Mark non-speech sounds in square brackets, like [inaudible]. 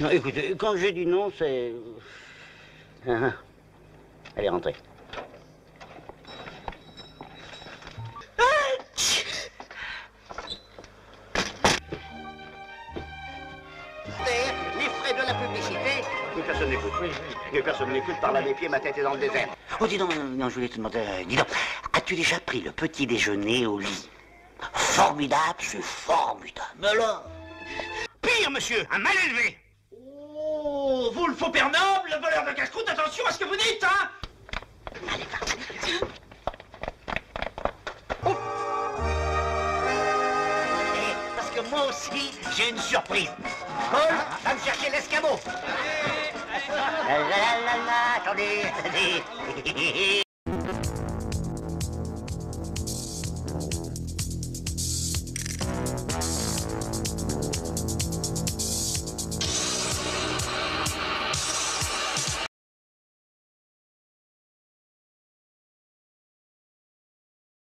Non, écoutez, quand j'ai dit non, c'est... [laughs] Ah, ah. Allez, rentrez. Les frais de la publicité, mais personne n'écoute. Mais personne n'écoute par là mes pieds, ma tête est dans le désert. Oh, dis donc, non, je voulais te demander, euh, dis donc, as-tu déjà pris le petit déjeuner au lit? Formidable, c'est formidable. Mais alors? Pire, monsieur, un mal élevé. Oh, faux père noble, le voleur de casse-croûte, attention à ce que vous dites, hein Allez. Eh, Parce que moi aussi, j'ai une surprise. Paul, va me chercher l'escabeau. Attendez, attendez.